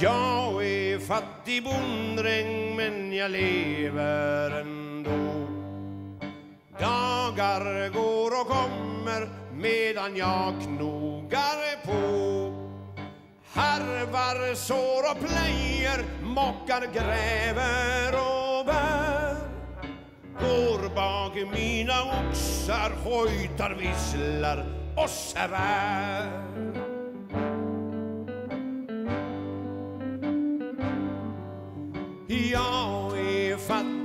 Jag är fattig bonddräng men jag lever ändå. Dagar går och kommer medan jag knogar på. Harvar, sår och plöjer, mockar, gräver och bär. Går bak mina oxar, hojtar, visslar och svär.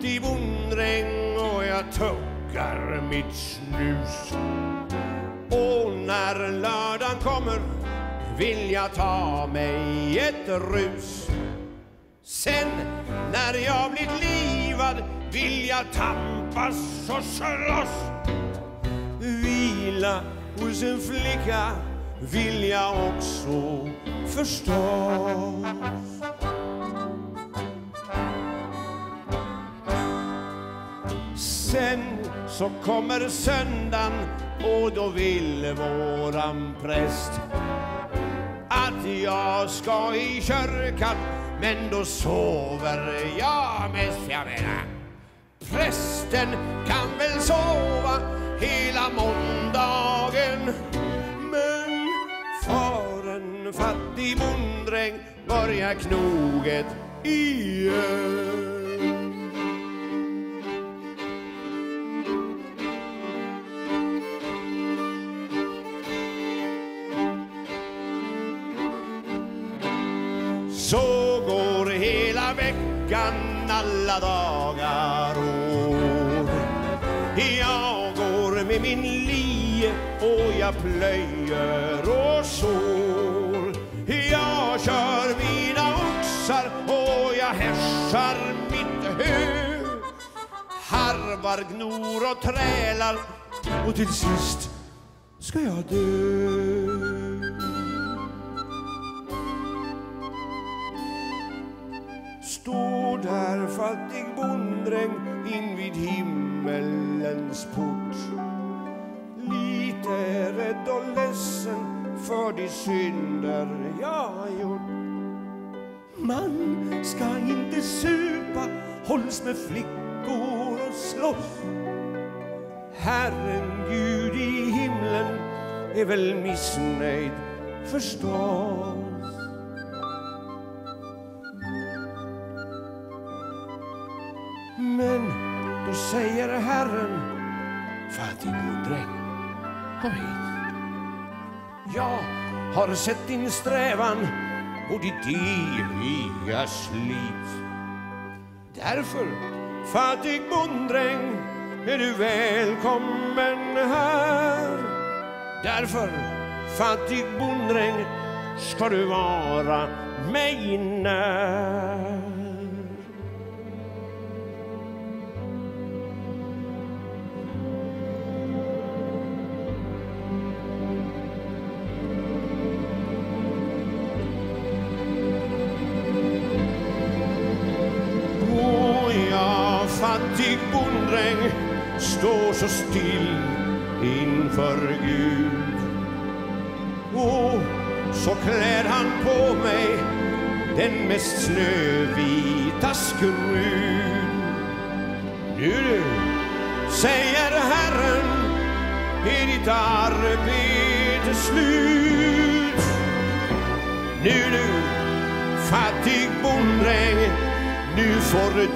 I bonddräng och jag tuggar mitt snus. Och när lördagen kommer vill jag ta mig ett rus. Sen när jag blivit livad vill jag tampas och slåss. Vila hos en flicka vill jag också förstås. Sen så kommer söndagen och då vill våran präst att jag ska i kyrkan men då sover jag mest jag menar prästen kan väl sova hela måndagen men far en fattig bonddräng börjar knoget igen Så går hela veckan, alla dagar och år. Jag går med min lie och jag plöjer och sår. Jag kör mina oxar och jag hässjar mitt hö. Harvar, gnor och trälar och till sist ska jag dö. Fattig bonddräng invid himmelens port. Lite rädd och ledsen för de synder jag gjort. Man ska inte supa, hålls med flickor och slåss. Herren Gud i himlen är väl missnöjd förstås då säger Herren Fattig bonddräng, kom hit Jag har sett din strävan och ditt eviga slit. Därför, fattig bonddräng, är du välkommen här. Därför, fattig bonddräng, ska du vara mig när. Fattig bonddräng, står så still inför Gud. Och så klär han på mig den mest snövita skrud. Nu du, säger Herren, är ditt arbete slut. Nu du, fattig bonddräng, nu får du